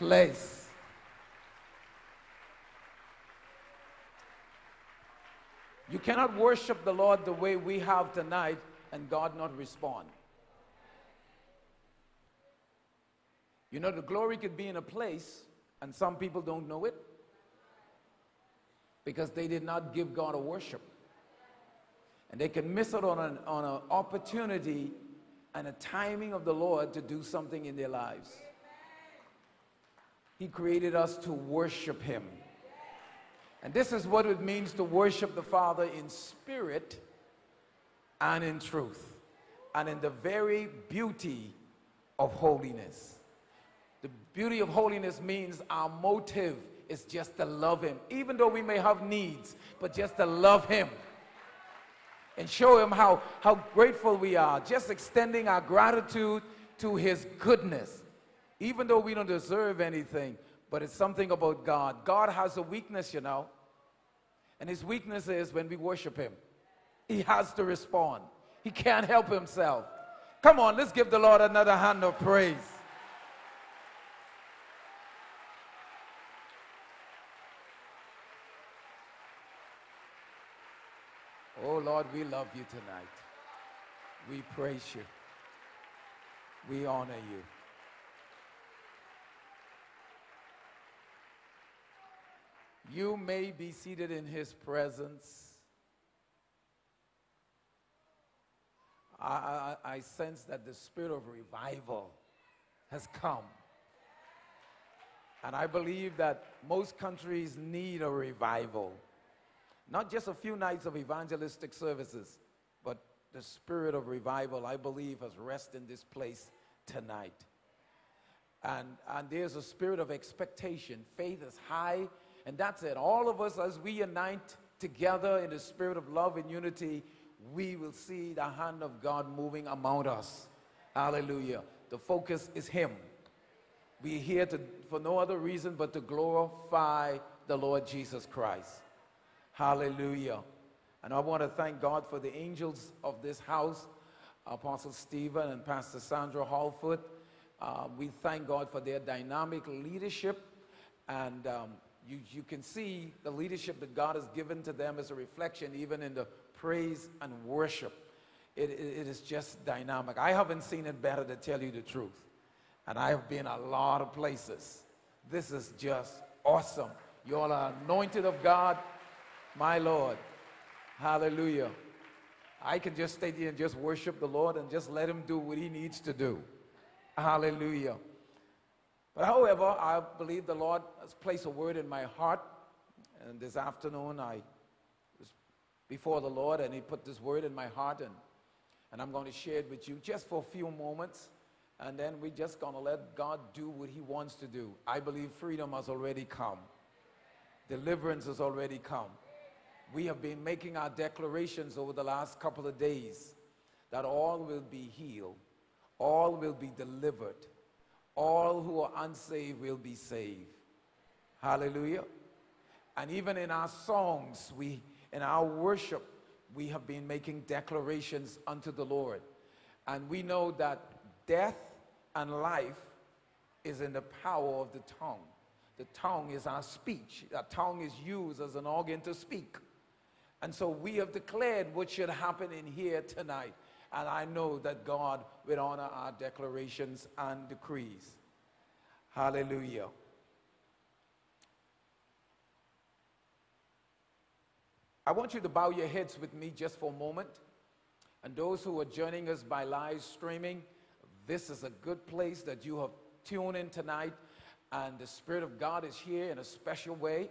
place. You cannot worship the Lord the way we have tonight and God not respond. You know, the glory could be in a place and some people don't know it because they did not give God a worship. And they can miss out on an, on an opportunity and a timing of the Lord to do something in their lives. He created us to worship Him. And this is what it means to worship the Father in spirit and in truth, and in the very beauty of holiness. The beauty of holiness means our motive is just to love Him, even though we may have needs, but just to love Him and show Him how, how grateful we are, just extending our gratitude to His goodness, even though we don't deserve anything. But it's something about God. God has a weakness, you know, and His weakness is when we worship Him, He has to respond. He can't help Himself. Come on, let's give the Lord another hand of praise. Oh Lord, we love you tonight. We praise you. We honor you. You may be seated in his presence. I, I, sense that the spirit of revival has come. And I believe that most countries need a revival. Not just a few nights of evangelistic services, but the spirit of revival, I believe, has rested in this place tonight. And, and there's a spirit of expectation. Faith is high, and that's it. All of us, as we unite together in the spirit of love and unity, we will see the hand of God moving among us. Hallelujah. The focus is Him. We're here to, for no other reason but to glorify the Lord Jesus Christ. Hallelujah. And I want to thank God for the angels of this house, Apostle Stephen and Pastor Sandra Hallford. Uh, we thank God for their dynamic leadership. And um, you, you can see the leadership that God has given to them as a reflection, even in the praise and worship. It, it, it is just dynamic. I haven't seen it better to tell you the truth. And I have been a lot of places. This is just awesome. You all are anointed of God my Lord. Hallelujah. I can just stay here and just worship the Lord and just let Him do what He needs to do. Hallelujah. But however, I believe the Lord has placed a word in my heart. And this afternoon, I was before the Lord and He put this word in my heart. And, and I'm going to share it with you just for a few moments. And then we're just going to let God do what He wants to do. I believe freedom has already come, deliverance has already come we have been making our declarations over the last couple of days that all will be healed, all will be delivered, all who are unsaved will be saved. Hallelujah. And even in our songs, we in our worship, we have been making declarations unto the Lord. And we know that death and life is in the power of the tongue. The tongue is our speech. The tongue is used as an organ to speak. And so we have declared what should happen in here tonight. And I know that God will honor our declarations and decrees. Hallelujah. I want you to bow your heads with me just for a moment. And those who are joining us by live streaming, this is a good place that you have tuned in tonight. And the Spirit of God is here in a special way.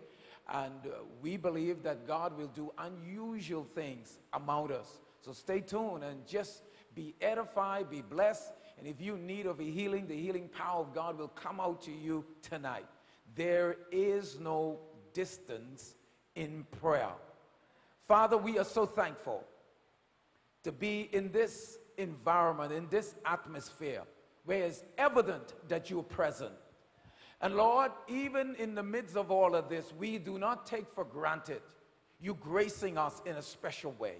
And uh, we believe that God will do unusual things among us. So stay tuned and just be edified, be blessed. And if you need of a healing, the healing power of God will come out to you tonight. There is no distance in prayer. Father, we are so thankful to be in this environment, in this atmosphere, where it's evident that you're present. And Lord, even in the midst of all of this, we do not take for granted you gracing us in a special way.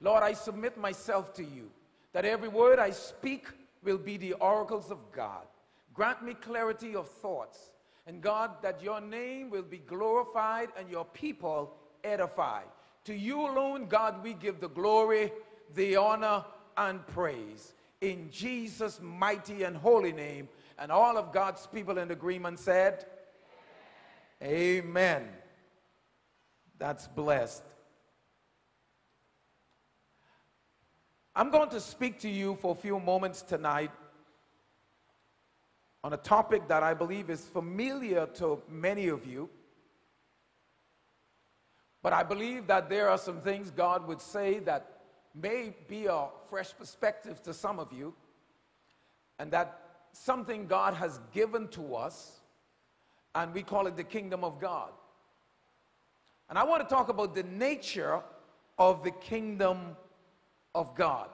Lord, I submit myself to you that every word I speak will be the oracles of God. Grant me clarity of thoughts. And God, that your name will be glorified and your people edified. To you alone, God, we give the glory, the honor, and praise. In Jesus' mighty and holy name. And all of God's people in agreement said, Amen. Amen. That's blessed. I'm going to speak to you for a few moments tonight on a topic that I believe is familiar to many of you. But I believe that there are some things God would say that may be a fresh perspective to some of you, and that something God has given to us, and we call it the kingdom of God. And I want to talk about the nature of the kingdom of God.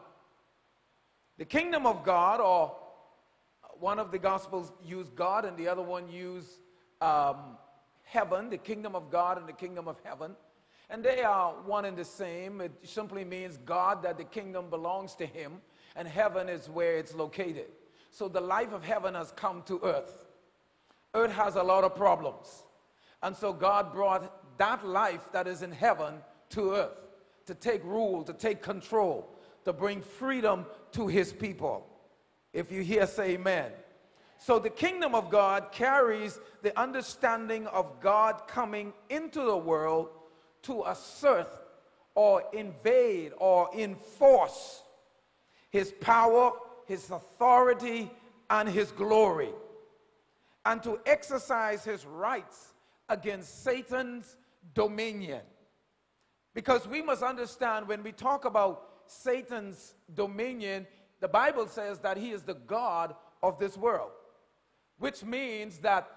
The kingdom of God, or one of the gospels use God and the other one use um, heaven, the kingdom of God and the kingdom of heaven. And they are one and the same. It simply means God, that the kingdom belongs to him, and heaven is where it's located. So the life of heaven has come to earth. Earth has a lot of problems. And so God brought that life that is in heaven to earth to take rule, to take control, to bring freedom to his people. If you hear, say amen. So the kingdom of God carries the understanding of God coming into the world to assert or invade or enforce his power, his authority, and his glory, and to exercise his rights against Satan's dominion. Because we must understand when we talk about Satan's dominion, the Bible says that he is the God of this world, which means that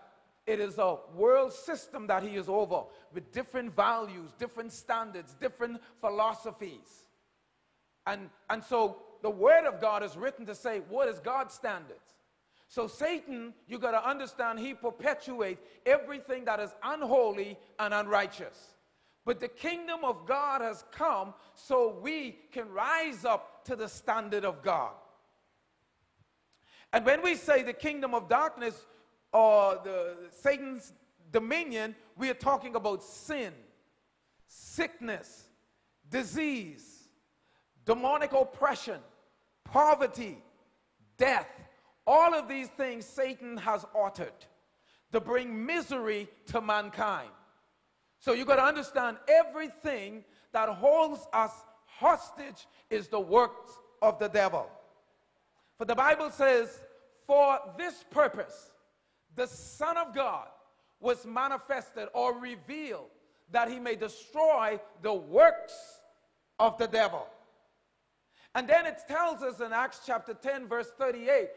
it is a world system that he is over with different values, different standards, different philosophies. And, and so the word of God is written to say, what is God's standards? So Satan, you got to understand, he perpetuates everything that is unholy and unrighteous. But the kingdom of God has come so we can rise up to the standard of God. And when we say the kingdom of darkness or the Satan's dominion, we are talking about sin, sickness, disease, demonic oppression, poverty, death. All of these things Satan has uttered to bring misery to mankind. So you got to understand everything that holds us hostage is the works of the devil. For the Bible says, For this purpose, the Son of God was manifested or revealed that he may destroy the works of the devil. And then it tells us in Acts chapter 10, verse 38,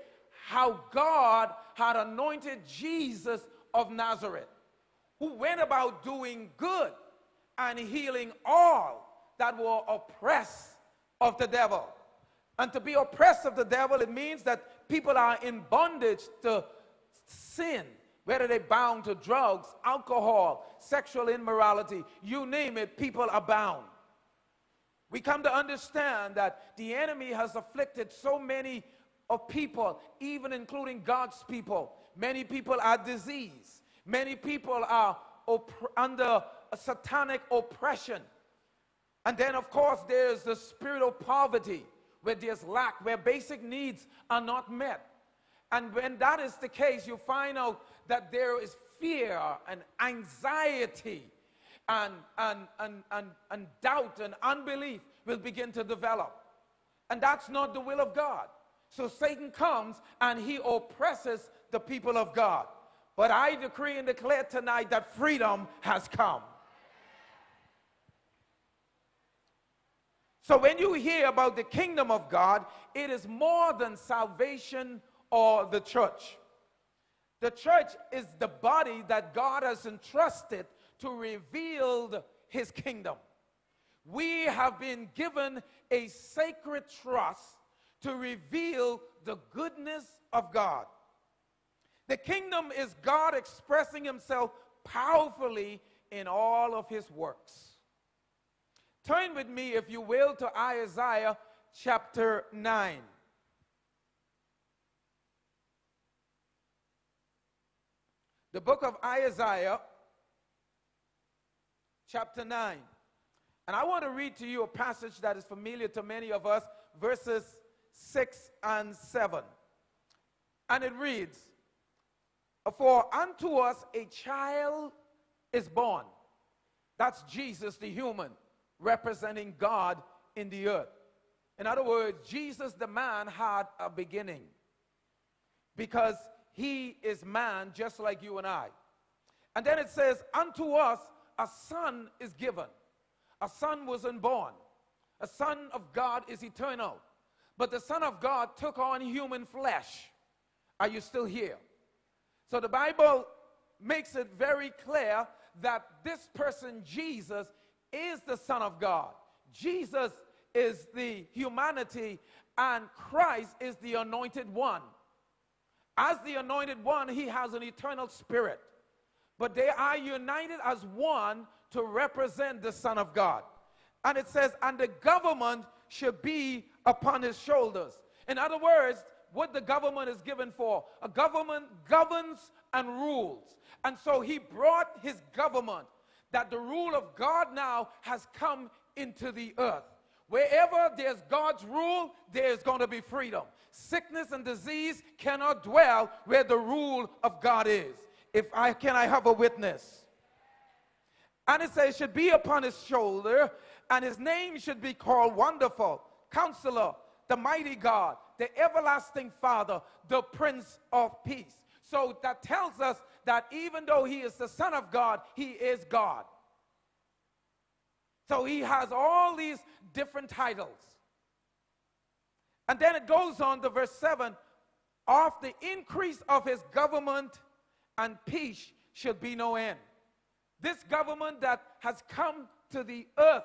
how God had anointed Jesus of Nazareth who went about doing good and healing all that were oppressed of the devil. And to be oppressed of the devil, it means that people are in bondage to sin, whether they're bound to drugs, alcohol, sexual immorality, you name it, people are bound. We come to understand that the enemy has afflicted so many of people, even including God's people. Many people are diseased. Many people are under a satanic oppression. And then, of course, there's the spirit of poverty, where there's lack, where basic needs are not met. And when that is the case, you find out that there is fear and anxiety and, and, and, and, and doubt and unbelief will begin to develop. And that's not the will of God. So Satan comes and he oppresses the people of God. But I decree and declare tonight that freedom has come. So when you hear about the kingdom of God, it is more than salvation or the church. The church is the body that God has entrusted to reveal his kingdom. We have been given a sacred trust to reveal the goodness of God. The kingdom is God expressing himself powerfully in all of his works. Turn with me, if you will, to Isaiah chapter 9. The book of Isaiah, chapter 9. And I want to read to you a passage that is familiar to many of us, verses 6 and 7. And it reads For unto us a child is born. That's Jesus, the human, representing God in the earth. In other words, Jesus, the man, had a beginning because he is man just like you and I. And then it says, Unto us a son is given. A son wasn't born. A son of God is eternal. But the Son of God took on human flesh. Are you still here? So the Bible makes it very clear that this person, Jesus, is the Son of God. Jesus is the humanity, and Christ is the anointed one. As the anointed one, he has an eternal spirit. But they are united as one to represent the Son of God. And it says, and the government should be upon his shoulders. In other words, what the government is given for. A government governs and rules. And so he brought his government that the rule of God now has come into the earth. Wherever there's God's rule, there's going to be freedom. Sickness and disease cannot dwell where the rule of God is. If I can I have a witness? And it says should be upon his shoulder, and his name should be called Wonderful, Counselor, the Mighty God, the Everlasting Father, the Prince of Peace. So that tells us that even though he is the Son of God, he is God. So he has all these different titles. And then it goes on to verse 7 of the increase of his government and peace should be no end. This government that has come to the earth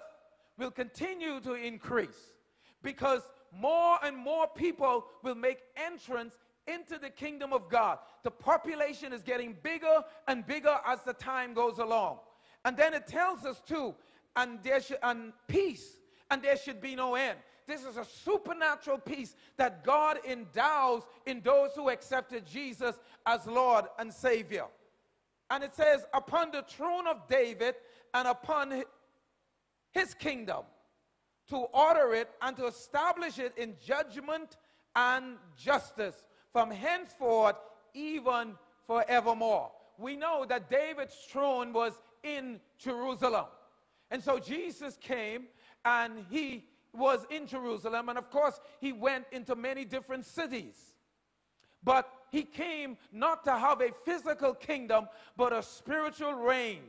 will continue to increase because more and more people will make entrance into the kingdom of God. The population is getting bigger and bigger as the time goes along. And then it tells us too and there should, and peace, and there should be no end. This is a supernatural peace that God endows in those who accepted Jesus as Lord and Savior. And it says, upon the throne of David and upon his kingdom, to order it and to establish it in judgment and justice from henceforth, even forevermore. We know that David's throne was in Jerusalem. And so Jesus came and he was in Jerusalem. And of course, he went into many different cities. But he came not to have a physical kingdom, but a spiritual reign,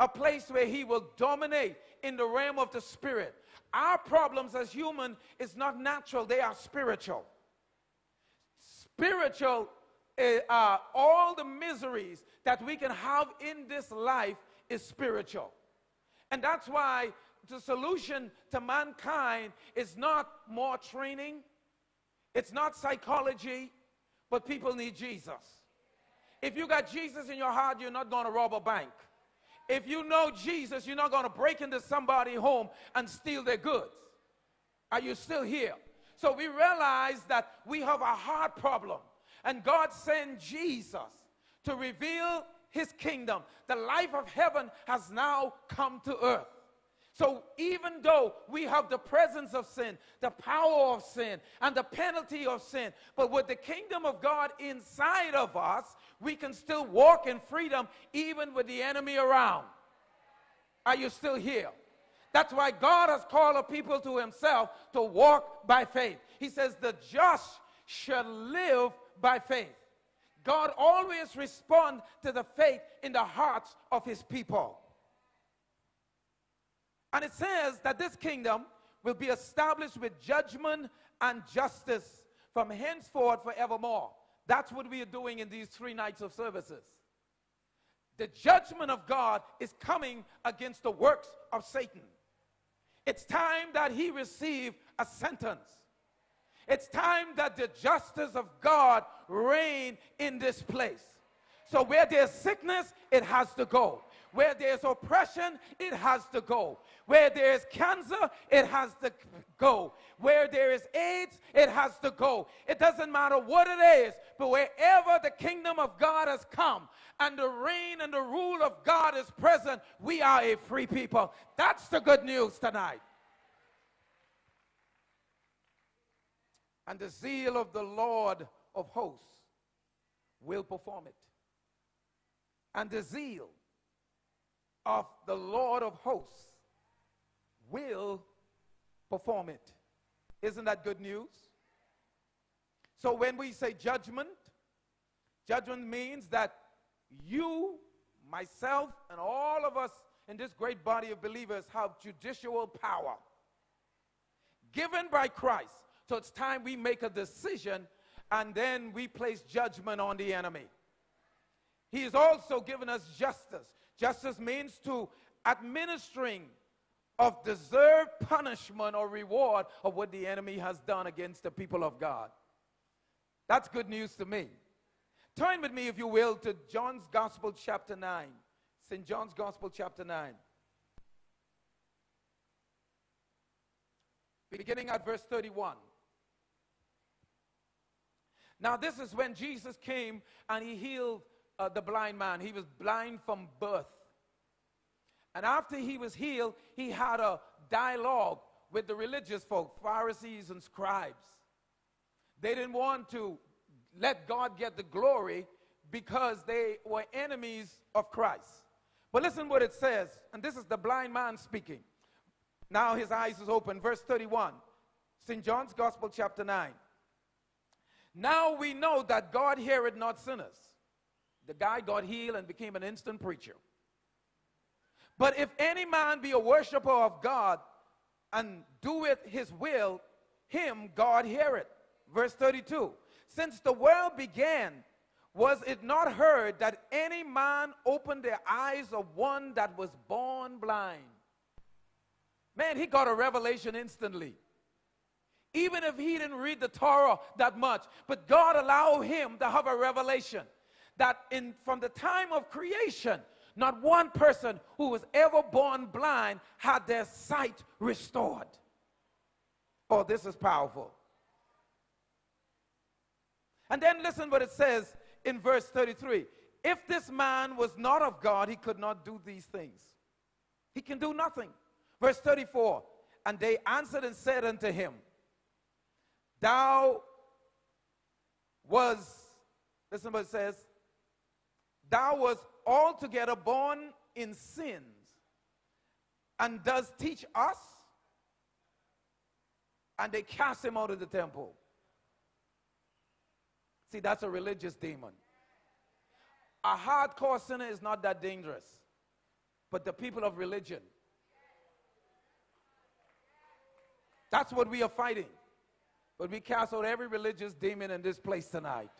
a place where he will dominate in the realm of the spirit. Our problems as human is not natural, they are spiritual. Spiritual, uh, all the miseries that we can have in this life is spiritual. And that's why the solution to mankind is not more training, it's not psychology, but people need Jesus. If you got Jesus in your heart, you're not going to rob a bank. If you know Jesus, you're not going to break into somebody's home and steal their goods. Are you still here? So we realize that we have a heart problem. And God sent Jesus to reveal his kingdom. The life of heaven has now come to earth. So even though we have the presence of sin, the power of sin, and the penalty of sin, but with the kingdom of God inside of us, we can still walk in freedom even with the enemy around. Are you still here? That's why God has called a people to himself to walk by faith. He says, The just shall live by faith. God always responds to the faith in the hearts of his people. And it says that this kingdom will be established with judgment and justice from henceforth forevermore. That's what we are doing in these three nights of services. The judgment of God is coming against the works of Satan. It's time that he receive a sentence. It's time that the justice of God reign in this place. So where there's sickness, it has to go. Where there's oppression, it has to go. Where there's cancer, it has to go. Where there is AIDS, it has to go. It doesn't matter what it is, but wherever the kingdom of God has come and the reign and the rule of God is present, we are a free people. That's the good news tonight. And the zeal of the Lord of hosts will perform it. And the zeal of the Lord of hosts will perform it. Isn't that good news? So when we say judgment, judgment means that you, myself, and all of us in this great body of believers have judicial power given by Christ. So it's time we make a decision and then we place judgment on the enemy. He has also given us justice. Justice means to administering of deserved punishment or reward of what the enemy has done against the people of God. That's good news to me. Turn with me, if you will, to John's Gospel, chapter 9. St. John's Gospel, chapter 9. Beginning at verse 31. Now, this is when Jesus came and he healed uh, the blind man. He was blind from birth. And after he was healed, he had a dialogue with the religious folk, Pharisees and scribes. They didn't want to let God get the glory because they were enemies of Christ. But listen what it says, and this is the blind man speaking. Now his eyes is open. Verse 31, St. John's Gospel, chapter 9. Now we know that God heareth not sinners. The guy got healed and became an instant preacher. But if any man be a worshiper of God and doeth his will, him God heareth. Verse 32 Since the world began, was it not heard that any man opened the eyes of one that was born blind? Man, he got a revelation instantly even if he didn't read the Torah that much. But God allowed him to have a revelation that in from the time of creation, not one person who was ever born blind had their sight restored. Oh, this is powerful. And then listen what it says in verse 33. If this man was not of God, he could not do these things. He can do nothing. Verse 34 And they answered and said unto him, Thou was, listen what it says, thou was altogether born in sins and does teach us. And they cast him out of the temple. See, that's a religious demon. A hardcore sinner is not that dangerous, but the people of religion. That's what we are fighting. But we cast out every religious demon in this place tonight.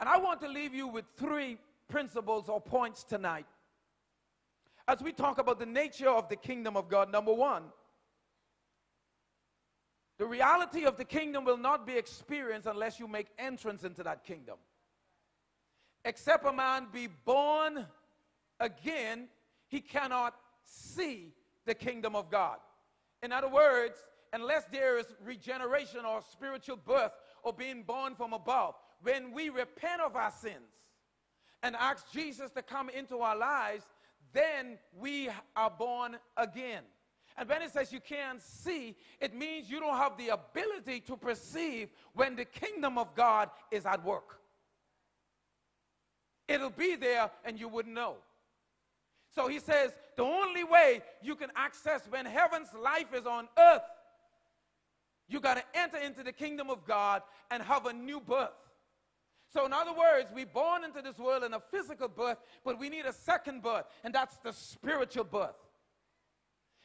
And I want to leave you with three principles or points tonight. As we talk about the nature of the kingdom of God, number one, the reality of the kingdom will not be experienced unless you make entrance into that kingdom. Except a man be born again, he cannot see the kingdom of God. In other words, unless there is regeneration or spiritual birth or being born from above, when we repent of our sins and ask Jesus to come into our lives, then we are born again. And when it says you can't see, it means you don't have the ability to perceive when the kingdom of God is at work. It'll be there and you wouldn't know. So he says the only way you can access when heaven's life is on earth, you got to enter into the kingdom of God and have a new birth. So, in other words, we're born into this world in a physical birth, but we need a second birth, and that's the spiritual birth.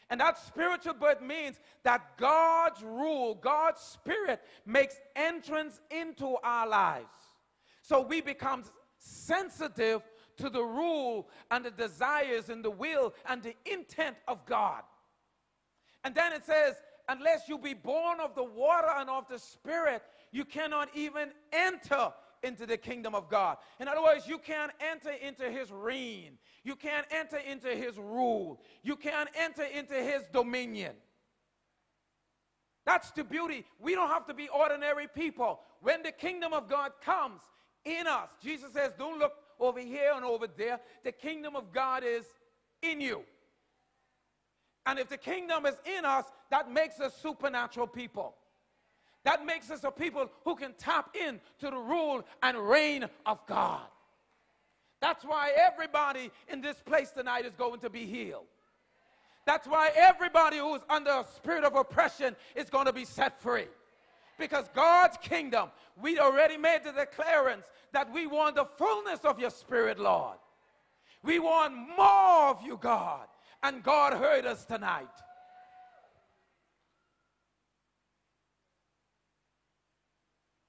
And that spiritual birth means that God's rule, God's spirit makes entrance into our lives. So we become sensitive to the rule and the desires and the will and the intent of God. And then it says, unless you be born of the water and of the spirit, you cannot even enter into the kingdom of God. In other words, you can't enter into his reign. You can't enter into his rule. You can't enter into his dominion. That's the beauty. We don't have to be ordinary people. When the kingdom of God comes in us, Jesus says, Don't look over here and over there. The kingdom of God is in you. And if the kingdom is in us, that makes us supernatural people. That makes us a people who can tap in to the rule and reign of God. That's why everybody in this place tonight is going to be healed. That's why everybody who is under a spirit of oppression is going to be set free. Because God's kingdom, we already made the declarance that we want the fullness of your spirit, Lord. We want more of you, God. And God heard us tonight.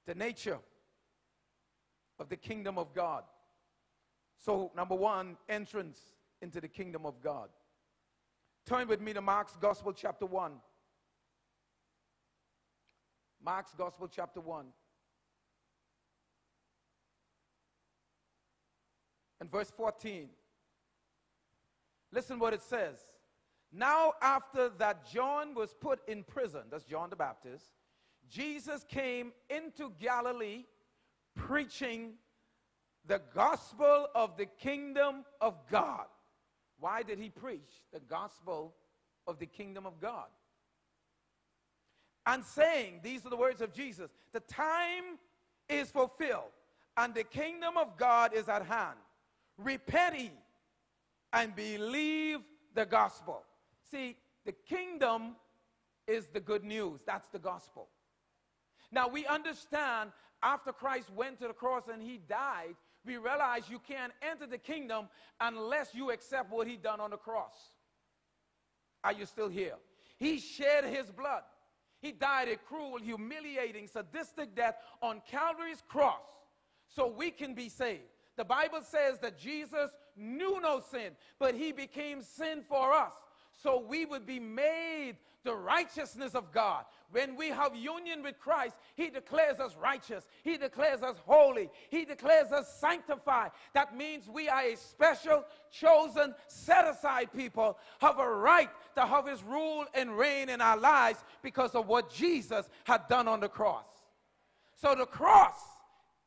The nature of the kingdom of God. So, number one, entrance into the kingdom of God. Turn with me to Mark's Gospel, chapter 1. Mark's Gospel, chapter 1. And verse 14. Listen what it says. Now, after that John was put in prison, that's John the Baptist, Jesus came into Galilee preaching the gospel of the kingdom of God. Why did he preach the gospel of the kingdom of God? And saying, these are the words of Jesus, the time is fulfilled and the kingdom of God is at hand. Repent ye and believe the gospel. See, the kingdom is the good news. That's the gospel. Now, we understand after Christ went to the cross and he died, we realize you can't enter the kingdom unless you accept what he done on the cross. Are you still here? He shed his blood. He died a cruel, humiliating, sadistic death on Calvary's cross so we can be saved. The Bible says that Jesus knew no sin, but he became sin for us so we would be made the righteousness of God. When we have union with Christ, He declares us righteous. He declares us holy. He declares us sanctified. That means we are a special, chosen, set aside people, have a right to have His rule and reign in our lives because of what Jesus had done on the cross. So the cross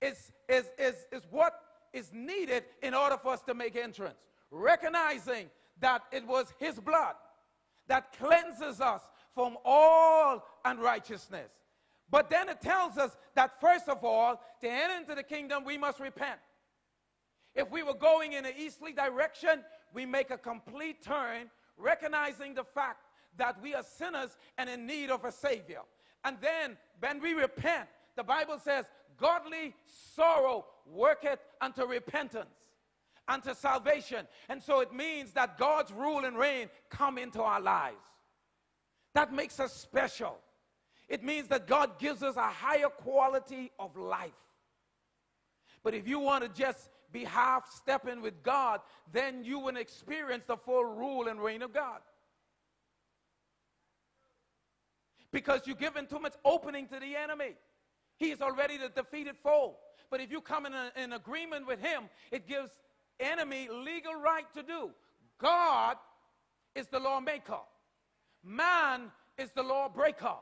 is, is, is, is what is needed in order for us to make entrance. Recognizing that it was His blood that cleanses us from all unrighteousness. But then it tells us that first of all, to enter into the kingdom, we must repent. If we were going in an easterly direction, we make a complete turn, recognizing the fact that we are sinners and in need of a Savior. And then, when we repent, the Bible says, godly sorrow worketh unto repentance, unto salvation. And so it means that God's rule and reign come into our lives. That makes us special. It means that God gives us a higher quality of life. But if you want to just be half stepping with God, then you will experience the full rule and reign of God. Because you're giving too much opening to the enemy. He's already the defeated foe. But if you come in, a, in agreement with him, it gives enemy legal right to do. God is the lawmaker. Man is the lawbreaker.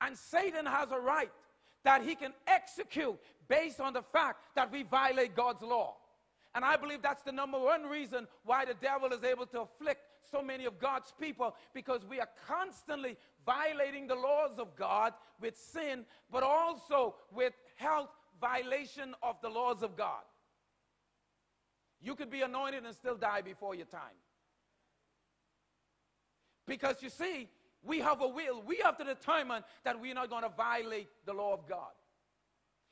And Satan has a right that he can execute based on the fact that we violate God's law. And I believe that's the number one reason why the devil is able to afflict so many of God's people because we are constantly violating the laws of God with sin, but also with health violation of the laws of God. You could be anointed and still die before your time. Because you see, we have a will. We have to determine that we're not going to violate the law of God.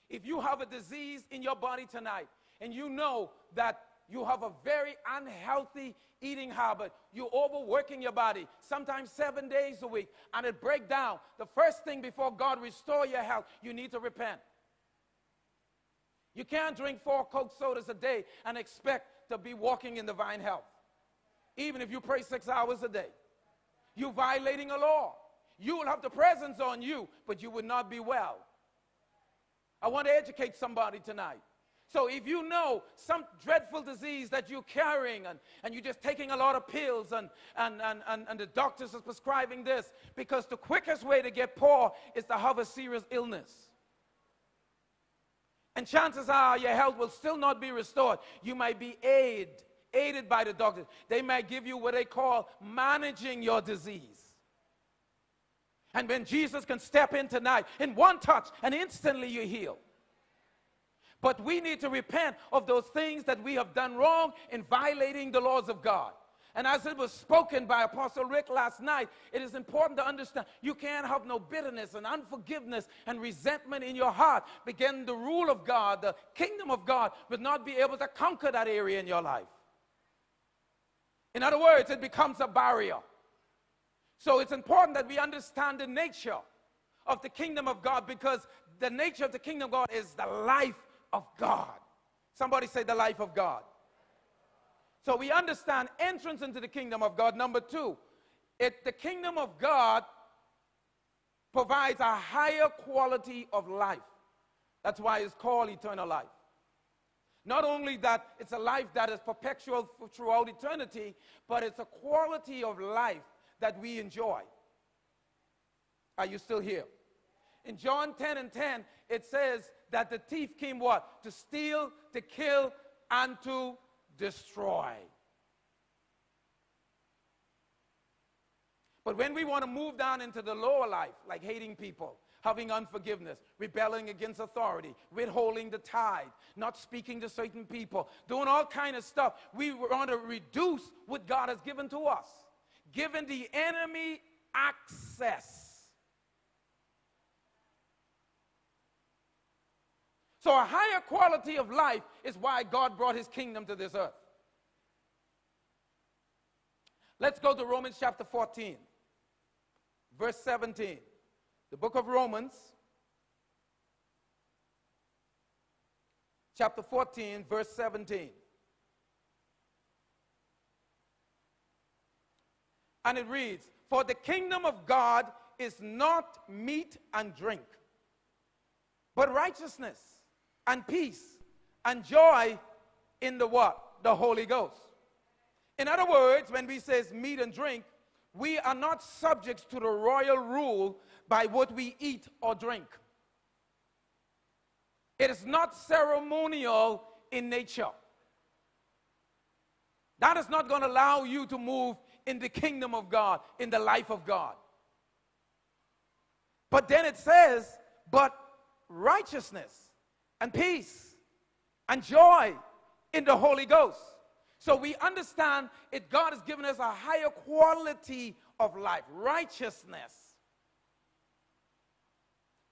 If you have a disease in your body tonight and you know that you have a very unhealthy eating habit, you're overworking your body, sometimes seven days a week, and it break down, the first thing before God restore your health, you need to repent. You can't drink four Coke sodas a day and expect to be walking in divine health, even if you pray six hours a day. You're violating a law. You will have the presence on you, but you will not be well. I want to educate somebody tonight. So if you know some dreadful disease that you're carrying and, and you're just taking a lot of pills and, and, and, and, and the doctors are prescribing this, because the quickest way to get poor is to have a serious illness. And chances are your health will still not be restored. You might be aided, aided by the doctors. They might give you what they call managing your disease. And when Jesus can step in tonight, in one touch, and instantly you heal. But we need to repent of those things that we have done wrong in violating the laws of God. And as it was spoken by Apostle Rick last night, it is important to understand you can't have no bitterness and unforgiveness and resentment in your heart. Begin the rule of God, the kingdom of God, would not be able to conquer that area in your life. In other words, it becomes a barrier. So it's important that we understand the nature of the kingdom of God because the nature of the kingdom of God is the life of God. Somebody say the life of God. So we understand entrance into the kingdom of God. Number two, it, the kingdom of God provides a higher quality of life. That's why it's called eternal life. Not only that it's a life that is perpetual throughout eternity, but it's a quality of life that we enjoy. Are you still here? In John 10 and 10, it says that the thief came what? To steal, to kill, and to destroy. But when we want to move down into the lower life, like hating people, having unforgiveness, rebelling against authority, withholding the tithe, not speaking to certain people, doing all kind of stuff, we want to reduce what God has given to us, giving the enemy access So, a higher quality of life is why God brought his kingdom to this earth. Let's go to Romans chapter 14, verse 17. The book of Romans, chapter 14, verse 17. And it reads, For the kingdom of God is not meat and drink, but righteousness and peace and joy in the what? The Holy Ghost. In other words, when we says meat and drink, we are not subjects to the royal rule by what we eat or drink. It is not ceremonial in nature. That is not going to allow you to move in the kingdom of God, in the life of God. But then it says, but righteousness and peace and joy in the Holy Ghost. So we understand it God has given us a higher quality of life, righteousness.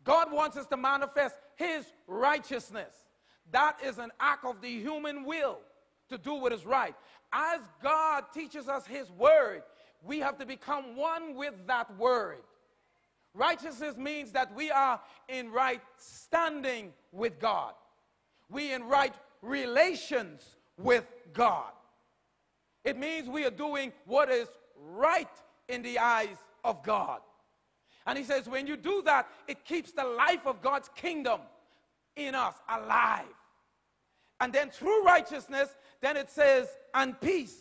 God wants us to manifest his righteousness. That is an act of the human will to do what is right. As God teaches us his word, we have to become one with that word. Righteousness means that we are in right standing with God. We in right relations with God. It means we are doing what is right in the eyes of God. And he says, when you do that, it keeps the life of God's kingdom in us alive. And then through righteousness, then it says, and peace.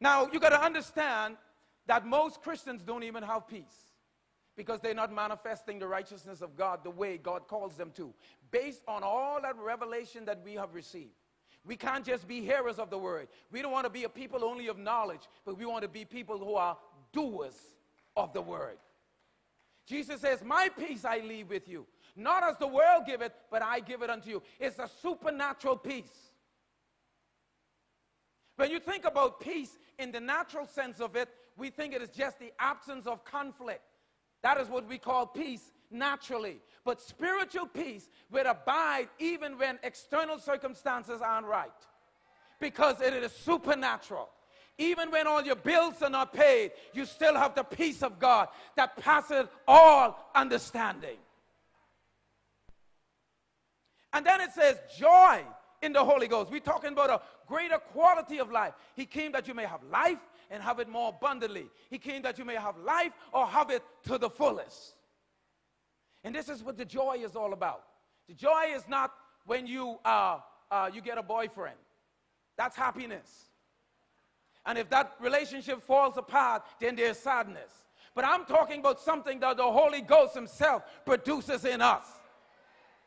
Now, you got to understand that most Christians don't even have peace because they're not manifesting the righteousness of God the way God calls them to, based on all that revelation that we have received. We can't just be hearers of the word. We don't want to be a people only of knowledge, but we want to be people who are doers of the word. Jesus says, My peace I leave with you. Not as the world giveth, but I give it unto you. It's a supernatural peace. When you think about peace in the natural sense of it, we think it is just the absence of conflict. That is what we call peace naturally. But spiritual peace will abide even when external circumstances aren't right because it is supernatural. Even when all your bills are not paid, you still have the peace of God that passes all understanding. And then it says joy in the Holy Ghost. We're talking about a greater quality of life. He came that you may have life and have it more abundantly. He came that you may have life or have it to the fullest. And this is what the joy is all about. The joy is not when you, uh, uh, you get a boyfriend, that's happiness. And if that relationship falls apart, then there's sadness. But I'm talking about something that the Holy Ghost Himself produces in us.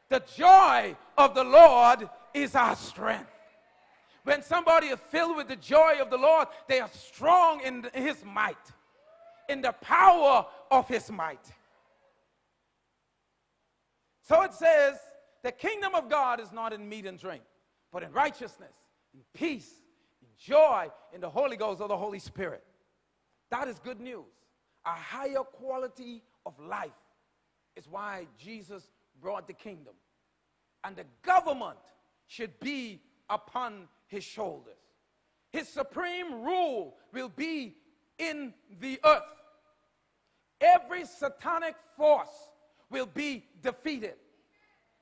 The joy of the Lord is our strength. When somebody is filled with the joy of the Lord, they are strong in His might, in the power of His might. So it says, the kingdom of God is not in meat and drink, but in righteousness, in peace, in joy, in the Holy Ghost or the Holy Spirit. That is good news. A higher quality of life is why Jesus brought the kingdom. And the government should be upon his shoulders. His supreme rule will be in the earth. Every satanic force will be defeated.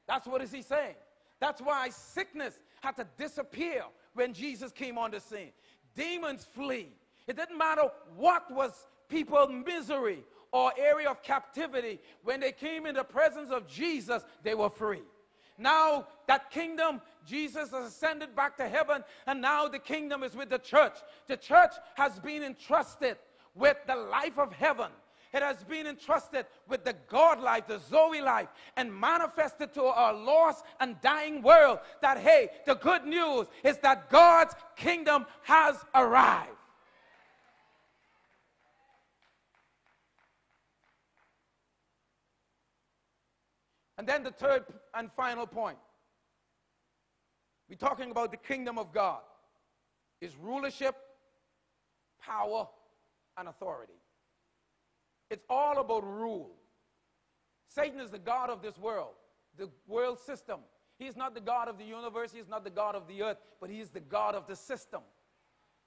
That's what is he saying. That's why sickness had to disappear when Jesus came on the scene. Demons flee. It didn't matter what was people's misery or area of captivity. When they came in the presence of Jesus, they were free. Now that kingdom, Jesus has ascended back to heaven, and now the kingdom is with the church. The church has been entrusted with the life of heaven. It has been entrusted with the God life, the Zoe life, and manifested to a lost and dying world that, hey, the good news is that God's kingdom has arrived. And then the third and final point. We're talking about the kingdom of God. Is rulership, power, and authority. It's all about rule. Satan is the God of this world, the world system. He's not the God of the universe, he's not the God of the earth, but he is the God of the system.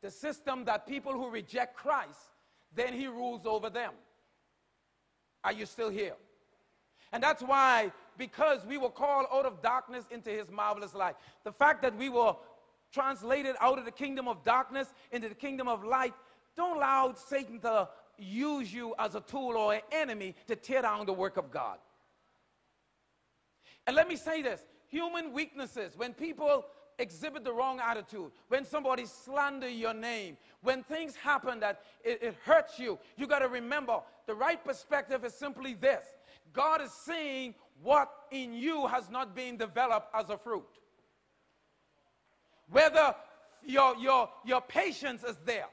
The system that people who reject Christ, then he rules over them. Are you still here? And that's why, because we were called out of darkness into his marvelous light, the fact that we were translated out of the kingdom of darkness into the kingdom of light, don't allow Satan to use you as a tool or an enemy to tear down the work of God. And let me say this human weaknesses, when people exhibit the wrong attitude, when somebody slander your name, when things happen that it, it hurts you, you got to remember the right perspective is simply this God is seeing what in you has not been developed as a fruit. Whether your, your, your patience is there.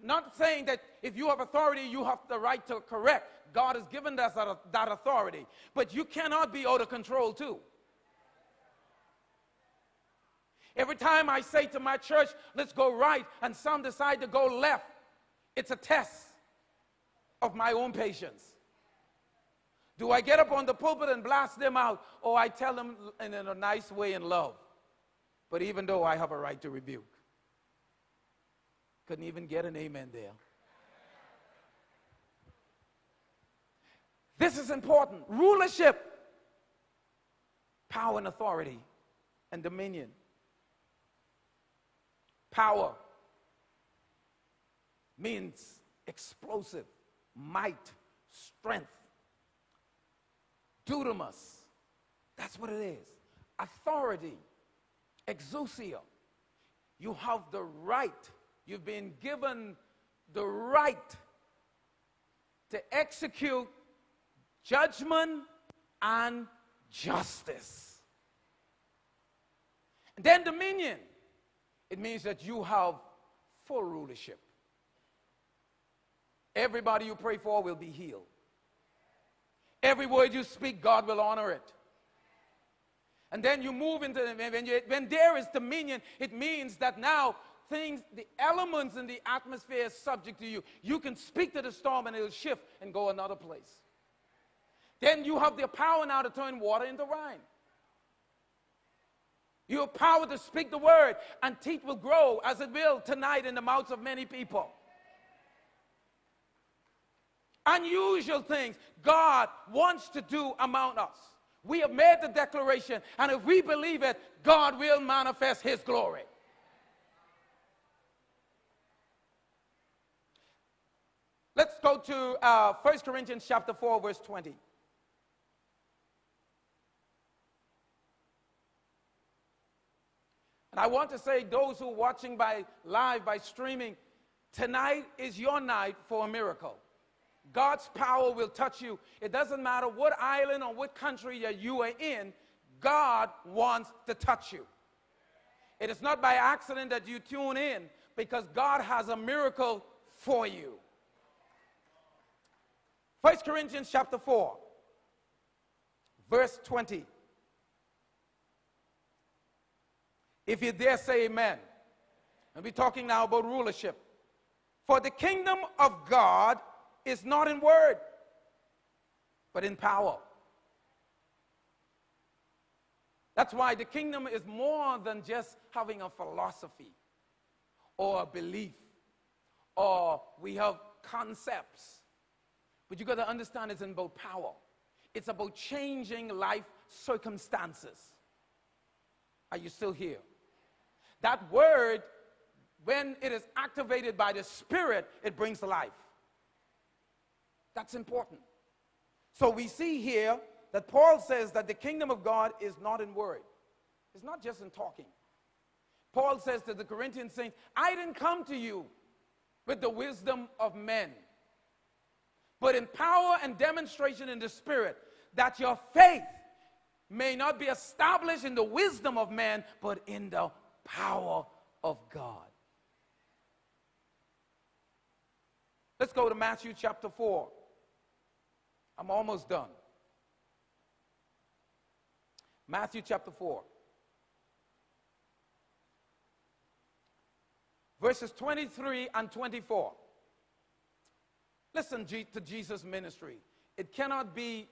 Not saying that if you have authority, you have the right to correct. God has given us that, that authority. But you cannot be out of control, too. Every time I say to my church, let's go right, and some decide to go left, it's a test of my own patience. Do I get up on the pulpit and blast them out, or I tell them in a nice way in love? But even though I have a right to rebuke, couldn't even get an amen there. This is important. Rulership, power and authority, and dominion. Power means explosive, might, strength dunamis. That's what it is. Authority, exousia. You have the right, you've been given the right to execute judgment and justice. And then dominion. It means that you have full rulership. Everybody you pray for will be healed. Every word you speak, God will honor it. And then you move into when, you, when there is dominion, it means that now things, the elements in the atmosphere is subject to you. You can speak to the storm and it'll shift and go another place. Then you have the power now to turn water into wine. You have power to speak the word, and teeth will grow as it will tonight in the mouths of many people unusual things God wants to do among us. We have made the declaration, and if we believe it, God will manifest His glory. Let's go to uh, 1 Corinthians chapter 4, verse 20. And I want to say, those who are watching by live, by streaming, tonight is your night for a miracle. God's power will touch you. It doesn't matter what island or what country that you are in, God wants to touch you. It is not by accident that you tune in because God has a miracle for you. 1 Corinthians chapter 4, verse 20. If you dare say amen. And we're talking now about rulership. For the kingdom of God is not in word, but in power. That's why the kingdom is more than just having a philosophy or a belief or we have concepts. But you got to understand it's about power. It's about changing life circumstances. Are you still here? That word, when it is activated by the Spirit, it brings life. That's important. So we see here that Paul says that the kingdom of God is not in word, it's not just in talking. Paul says to the Corinthian saints, I didn't come to you with the wisdom of men, but in power and demonstration in the Spirit, that your faith may not be established in the wisdom of man, but in the power of God. Let's go to Matthew chapter 4. I'm almost done. Matthew chapter 4. Verses 23 and 24. Listen to Jesus' ministry. It cannot be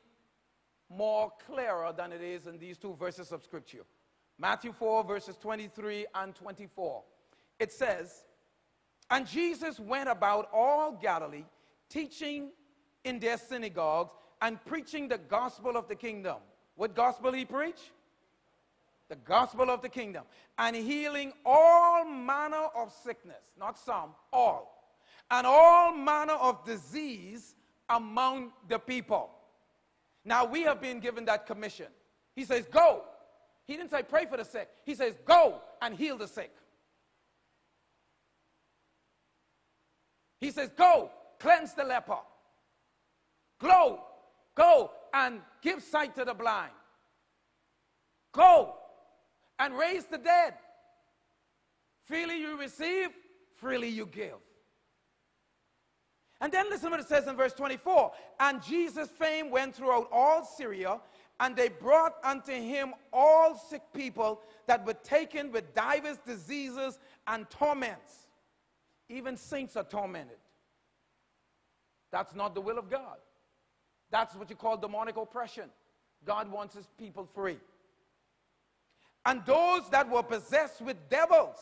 more clearer than it is in these two verses of Scripture. Matthew 4, verses 23 and 24. It says, And Jesus went about all Galilee, teaching in their synagogues and preaching the gospel of the kingdom. What gospel he preached? The gospel of the kingdom. And healing all manner of sickness, not some, all. And all manner of disease among the people. Now we have been given that commission. He says, Go he didn't say pray for the sick. He says go and heal the sick. He says go, cleanse the leper. Go, go and give sight to the blind. Go and raise the dead. Freely you receive, freely you give. And then listen what it says in verse 24. And Jesus' fame went throughout all Syria, and they brought unto him all sick people that were taken with divers diseases and torments. Even saints are tormented. That's not the will of God. That's what you call demonic oppression. God wants his people free. And those that were possessed with devils,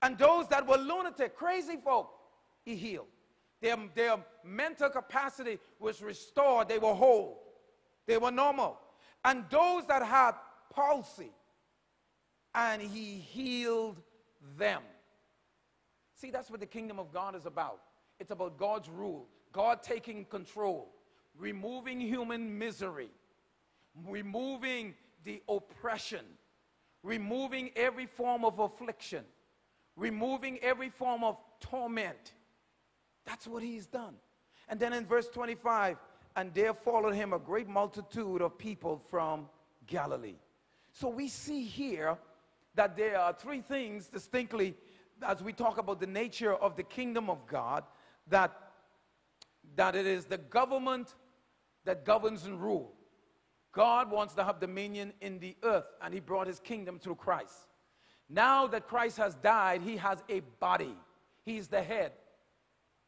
and those that were lunatic, crazy folk, he healed. Their, their mental capacity was restored, they were whole. They were normal. And those that had palsy, and he healed them. See, that's what the kingdom of God is about. It's about God's rule, God taking control, removing human misery, removing the oppression, removing every form of affliction, removing every form of torment. That's what he's done. And then in verse 25, and there followed him a great multitude of people from Galilee. So we see here that there are three things distinctly as we talk about the nature of the kingdom of God that that it is the government that governs and rule. God wants to have dominion in the earth and he brought his kingdom through Christ. Now that Christ has died, he has a body. He's the head.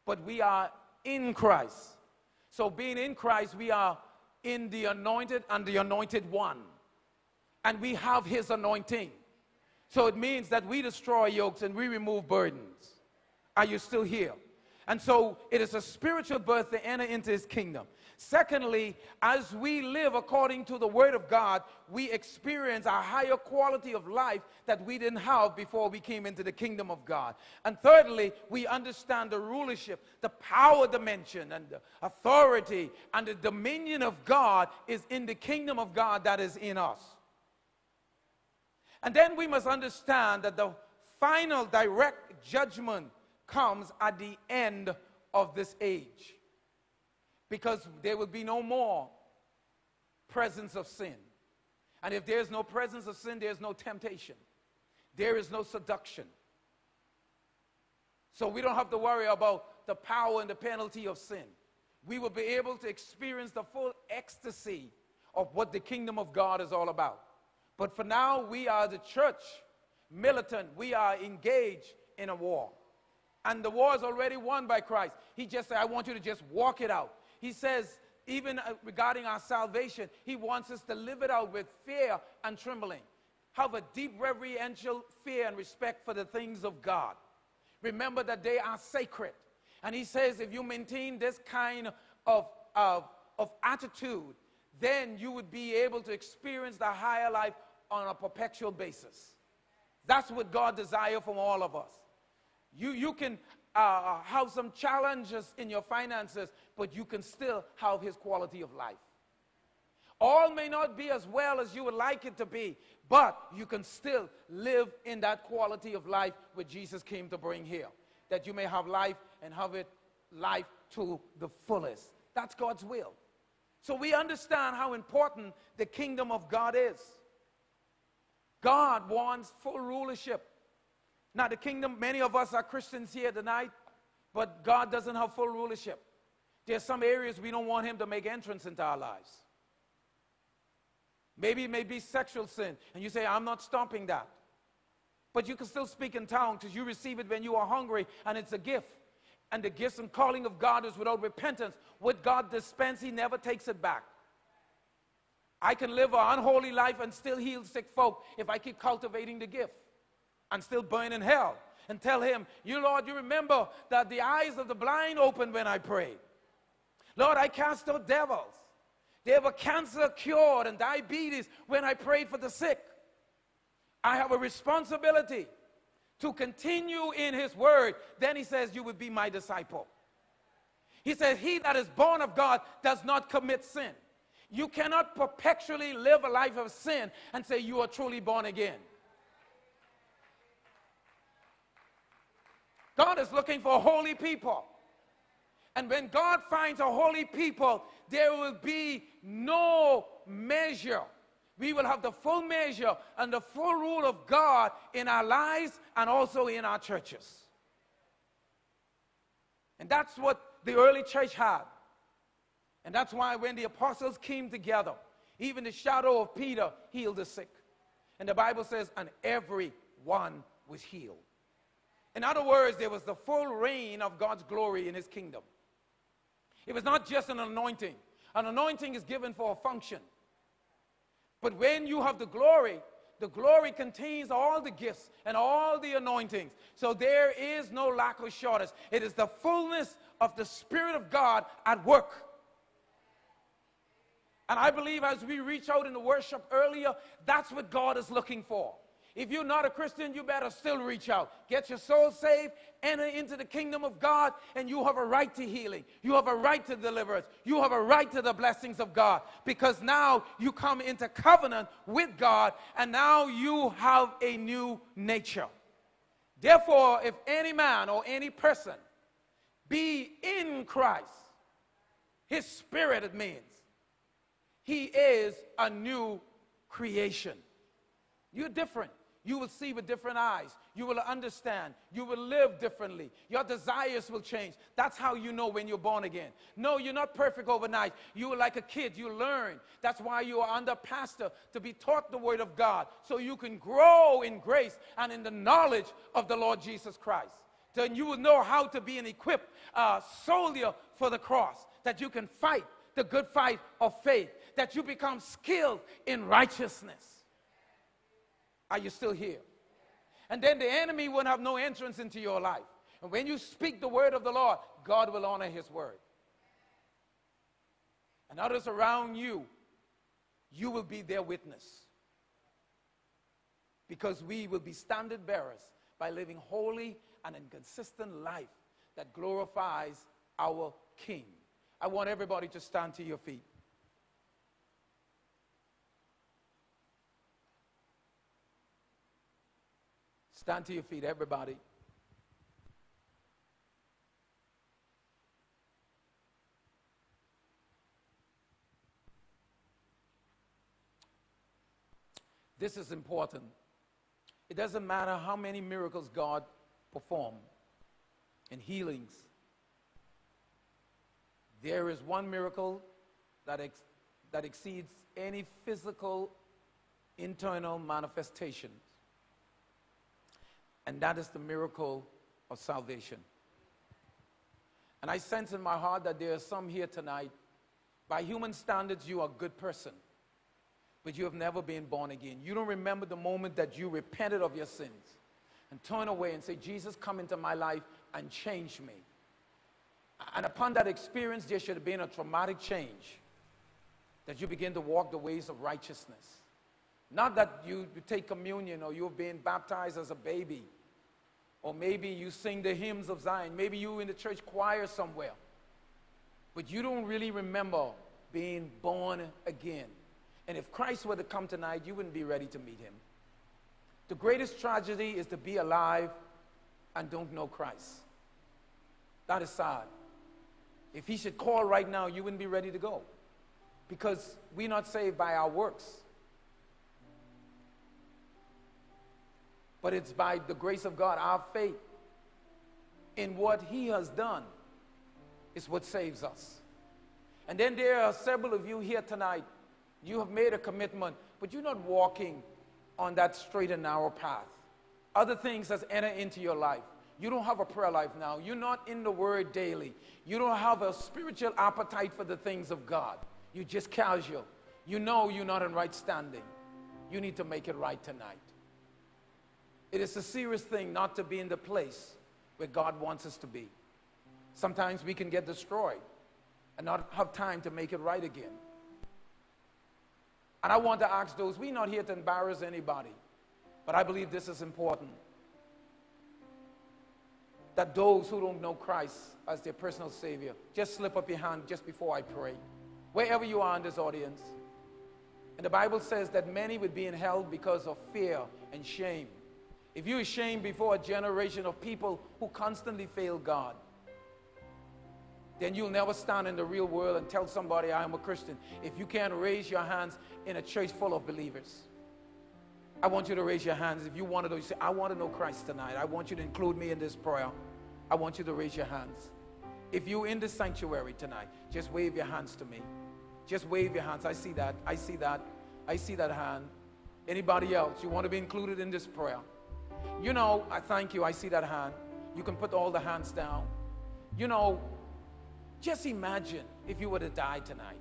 But we are in Christ. So, being in Christ, we are in the anointed and the anointed one. And we have his anointing. So, it means that we destroy yokes and we remove burdens. Are you still here? And so, it is a spiritual birth to enter into his kingdom. Secondly, as we live according to the Word of God, we experience a higher quality of life that we didn't have before we came into the kingdom of God. And thirdly, we understand the rulership, the power dimension, and the authority and the dominion of God is in the kingdom of God that is in us. And then we must understand that the final direct judgment comes at the end of this age. Because there will be no more presence of sin. And if there's no presence of sin, there's no temptation, there is no seduction. So we don't have to worry about the power and the penalty of sin. We will be able to experience the full ecstasy of what the kingdom of God is all about. But for now, we are the church, militant. We are engaged in a war. And the war is already won by Christ. He just said, I want you to just walk it out. He says, even uh, regarding our salvation, He wants us to live it out with fear and trembling. Have a deep reverential fear and respect for the things of God. Remember that they are sacred. And He says, if you maintain this kind of, of, of attitude, then you would be able to experience the higher life on a perpetual basis. That's what God desires from all of us. You, you can uh, uh, have some challenges in your finances, but you can still have his quality of life. All may not be as well as you would like it to be, but you can still live in that quality of life which Jesus came to bring here. That you may have life and have it life to the fullest. That's God's will. So we understand how important the kingdom of God is. God wants full rulership. Now, the kingdom, many of us are Christians here tonight, but God doesn't have full rulership. There's some areas we don't want Him to make entrance into our lives. Maybe it may be sexual sin, and you say, I'm not stopping that. But you can still speak in tongues because you receive it when you are hungry, and it's a gift. And the gifts and calling of God is without repentance. What God dispenses, He never takes it back. I can live an unholy life and still heal sick folk if I keep cultivating the gift and still burn in hell. And tell him, You, Lord, you remember that the eyes of the blind opened when I prayed. Lord, I cast out devils. They have a cancer cured and diabetes when I prayed for the sick. I have a responsibility to continue in his word. Then he says, You would be my disciple. He says, He that is born of God does not commit sin. You cannot perpetually live a life of sin and say you are truly born again. God is looking for holy people. And when God finds a holy people, there will be no measure. We will have the full measure and the full rule of God in our lives and also in our churches. And that's what the early church had. And that's why when the apostles came together, even the shadow of Peter healed the sick. And the Bible says, and every one was healed. In other words, there was the full reign of God's glory in his kingdom. It was not just an anointing. An anointing is given for a function. But when you have the glory, the glory contains all the gifts and all the anointings. So there is no lack or shortage. It is the fullness of the Spirit of God at work. And I believe as we reach out in the worship earlier, that's what God is looking for. If you're not a Christian, you better still reach out. Get your soul saved, enter into the kingdom of God, and you have a right to healing. You have a right to deliverance. You have a right to the blessings of God because now you come into covenant with God, and now you have a new nature. Therefore, if any man or any person be in Christ, his spirit, it means, he is a new creation. You're different. You will see with different eyes. You will understand. You will live differently. Your desires will change. That's how you know when you're born again. No, you're not perfect overnight. You are like a kid. You learn. That's why you are under pastor to be taught the word of God so you can grow in grace and in the knowledge of the Lord Jesus Christ. Then you will know how to be an equipped uh, soldier for the cross, that you can fight the good fight of faith that you become skilled in righteousness. Are you still here? And then the enemy will have no entrance into your life. And when you speak the word of the Lord, God will honor his word. And others around you, you will be their witness. Because we will be standard bearers by living holy and inconsistent life that glorifies our King. I want everybody to stand to your feet. Stand to your feet, everybody. This is important. It doesn't matter how many miracles God perform and healings. There is one miracle that, ex- that exceeds any physical internal manifestations, and that is the miracle of salvation. And I sense in my heart that there are some here tonight, by human standards, you are a good person but you have never been born again. You don't remember the moment that you repented of your sins and turned away and say, Jesus, come into my life and change me. And upon that experience, there should have been a traumatic change that you begin to walk the ways of righteousness. Not that you take communion or you've been baptized as a baby, or maybe you sing the hymns of Zion, maybe you in the church choir somewhere, but you don't really remember being born again. And if Christ were to come tonight, you wouldn't be ready to meet him. The greatest tragedy is to be alive and don't know Christ. That is sad. If he should call right now, you wouldn't be ready to go. Because we're not saved by our works. But it's by the grace of God, our faith in what he has done is what saves us. And then there are several of you here tonight you have made a commitment, but you're not walking on that straight and narrow path. Other things has entered into your life. You don't have a prayer life now. You're not in the Word daily. You don't have a spiritual appetite for the things of God. You're just casual. You know you're not in right standing. You need to make it right tonight. It is a serious thing not to be in the place where God wants us to be. Sometimes we can get destroyed and not have time to make it right again. And I want to ask those, we're not here to embarrass anybody, but I believe this is important. That those who don't know Christ as their personal Savior, just slip up your hand just before I pray. Wherever you are in this audience. And the Bible says that many would be in hell because of fear and shame. If you're ashamed before a generation of people who constantly fail God, then you'll never stand in the real world and tell somebody I am a Christian if you can't raise your hands in a church full of believers. I want you to raise your hands. If you want to know, you say, I want to know Christ tonight. I want you to include me in this prayer. I want you to raise your hands. If you're in the sanctuary tonight, just wave your hands to me. Just wave your hands. I see that. I see that. I see that hand. Anybody else? You want to be included in this prayer? You know, I thank you. I see that hand. You can put all the hands down. You know, just imagine if you were to die tonight.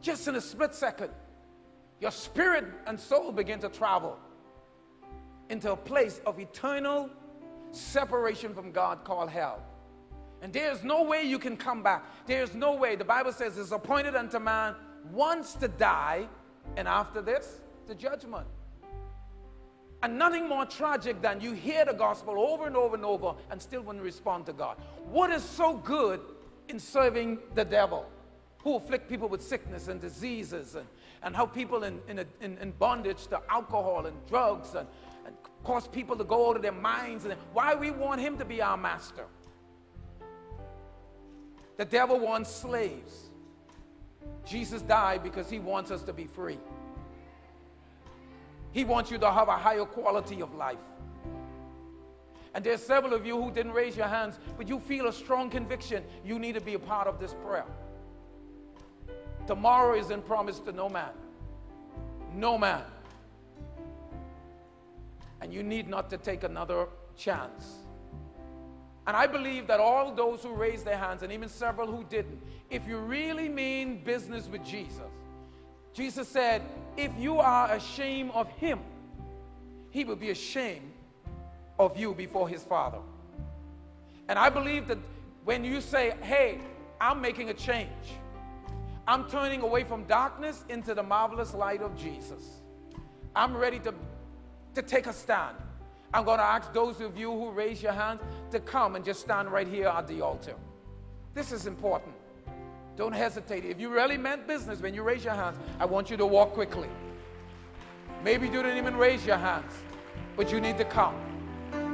Just in a split second, your spirit and soul begin to travel into a place of eternal separation from God called hell. And there's no way you can come back. There's no way. The Bible says it's appointed unto man once to die, and after this, the judgment. And nothing more tragic than you hear the gospel over and over and over and still wouldn't respond to God. What is so good in serving the devil who afflict people with sickness and diseases and, and how people in, in, a, in, in bondage to alcohol and drugs and, and cause people to go out of their minds and why we want him to be our master. The devil wants slaves. Jesus died because he wants us to be free. He wants you to have a higher quality of life. And there's several of you who didn't raise your hands, but you feel a strong conviction you need to be a part of this prayer. Tomorrow is in promise to no man. No man. And you need not to take another chance. And I believe that all those who raised their hands, and even several who didn't, if you really mean business with Jesus, Jesus said, if you are ashamed of him, he will be ashamed of you before his Father. And I believe that when you say, hey, I'm making a change, I'm turning away from darkness into the marvelous light of Jesus. I'm ready to, to take a stand. I'm going to ask those of you who raise your hands to come and just stand right here at the altar. This is important. Don't hesitate. If you really meant business when you raise your hands, I want you to walk quickly. Maybe you didn't even raise your hands. But you need to come.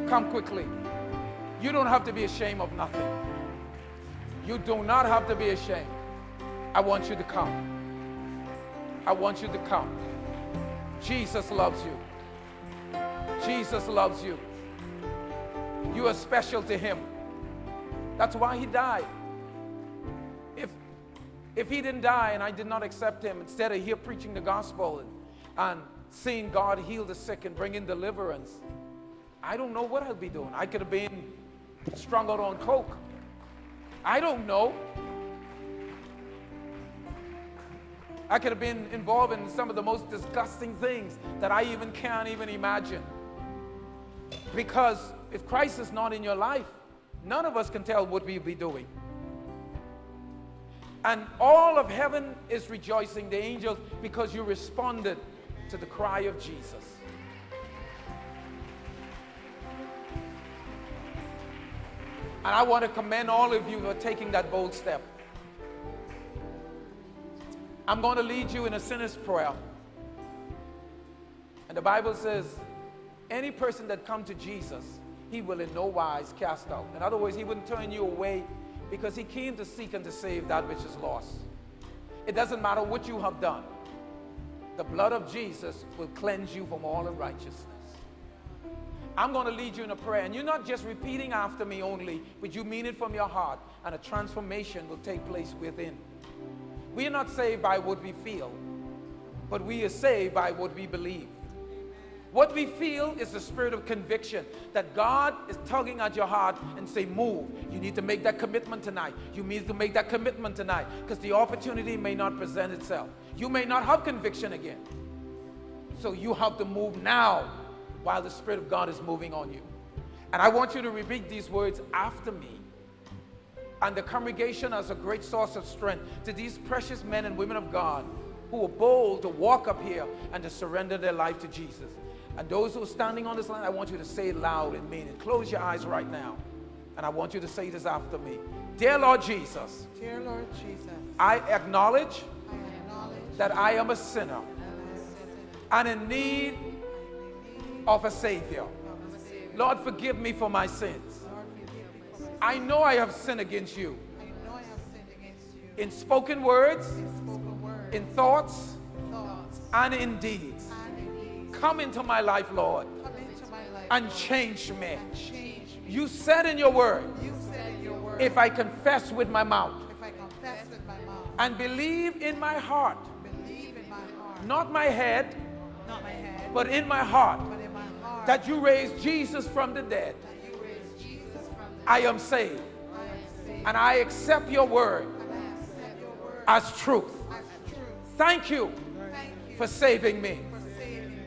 Come quickly. You don't have to be ashamed of nothing. You do not have to be ashamed. I want you to come. I want you to come. Jesus loves you. Jesus loves you. You are special to him. That's why he died. If, he didn't die and I did not accept him, instead of here preaching the gospel and, and seeing God heal the sick and bring in deliverance, I don't know what I'd be doing. I could have been strung out on coke. I don't know. I could have been involved in some of the most disgusting things that I even can't even imagine. Because if Christ is not in your life, none of us can tell what we'll be doing. And all of heaven is rejoicing, the angels, because you responded to the cry of Jesus. And I want to commend all of you for taking that bold step. I'm going to lead you in a sinner's prayer. And the Bible says, any person that come to Jesus, he will in no wise cast out. In other words, he wouldn't turn you away because he came to seek and to save that which is lost. It doesn't matter what you have done. The blood of Jesus will cleanse you from all unrighteousness. I'm going to lead you in a prayer. And you're not just repeating after me only, but you mean it from your heart, and a transformation will take place within. We are not saved by what we feel, but we are saved by what we believe. What we feel is the spirit of conviction that God is tugging at your heart and say, move. You need to make that commitment tonight. You need to make that commitment tonight because the opportunity may not present itself. You may not have conviction again. So you have to move now while the Spirit of God is moving on you. And I want you to repeat these words after me. And the congregation as a great source of strength to these precious men and women of God who are bold to walk up here and to surrender their life to Jesus. And those who are standing on this line, I want you to say it loud and mean it. Close your eyes right now. And I want you to say this after me. Dear Lord Jesus. Dear Lord Jesus. I acknowledge, I acknowledge that I am a sinner and in need of a Savior. Lord, forgive me for my sins. Lord, for my I know I have sinned against you I know I have sinned against you in spoken words, in spoken words, in thoughts, thoughts, and in deeds. and in deeds. Come into my life, Lord, Come into my life and change me. and change me. You said in your word, You said in your word, if I confess with my mouth if I confess with my mouth, and believe in my heart, believe in my heart, not my head, not my head, but in my heart, but in my heart, that you raised Jesus from the dead, that you raised Jesus from the I am saved. dead, I am saved, And I accept your word and I accept your word as truth. Thank you Thank you for saving me for saving me,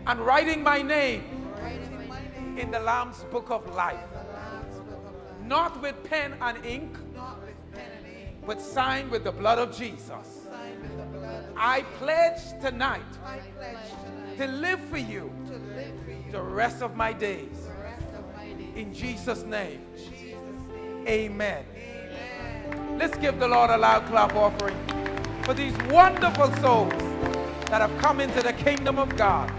and writing my name writing my name in the Lamb's book of life, in the Lamb's book of life, not with pen and ink, not with pen and ink, but signed with the blood of Jesus. signed with the blood of I pledge tonight I pledge tonight to live for you to live for you the rest of my days. the rest of my days. In Jesus' name, In Jesus' name, amen. amen. Let's give the Lord a loud clap offering for these wonderful souls that have come into the kingdom of God.